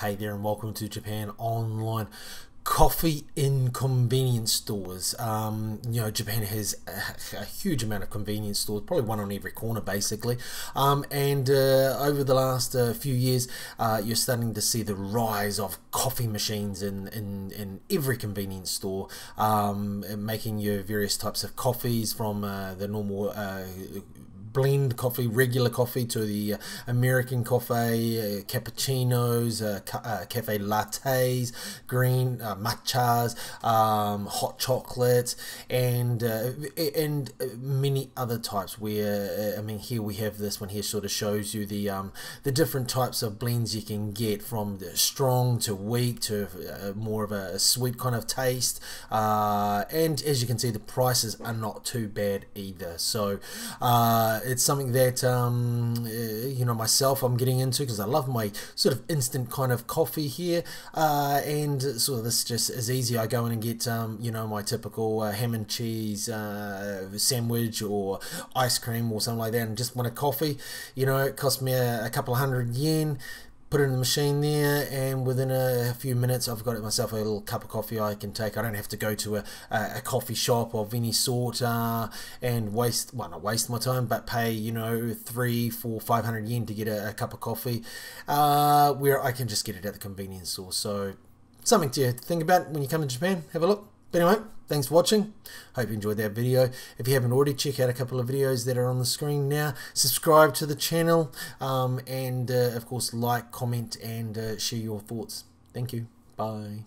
Hey there, and welcome to Japan Online. Coffee in convenience stores. Um, you know, Japan has a, a, huge amount of convenience stores, probably one on every corner, basically. Um, and uh, over the last uh, few years, uh, you're starting to see the rise of coffee machines in, in, in every convenience store, um, making your various types of coffees from uh, the normal uh, blend coffee, regular coffee, to the uh, American coffee, uh, cappuccinos, uh, ca uh, cafe lattes, green uh, matchas, um, hot chocolate, and uh, and many other types. Where I mean, here we have this one here sort of shows you the um, the different types of blends you can get from strong to weak to more of a sweet kind of taste. and as you can see, the prices are not too bad either. So it's something that um, uh, you know myself I'm getting into because I love my sort of instant kind of coffee here, uh, and of this just is easy. I go in and get um, you know my typical uh, ham and cheese uh, sandwich or ice cream or something like that, and just want a coffee. You know, it cost me a, a couple of hundred yen put it in the machine there and within a, a, few minutes I've got myself a little cup of coffee I can take. I don't have to go to a, a, a coffee shop of any sort uh, and waste well not waste my time but pay you know three four five hundred yen to get a, cup of coffee uh, where I can just get it at the convenience store. So something to think about when you come to Japan. Have a look but anyway, thanks for watching. Hope you enjoyed that video. If you haven't already, check out a couple of videos that are on the screen now. Subscribe to the channel um, and, uh, of course, like, comment, and uh, share your thoughts. Thank you. Bye.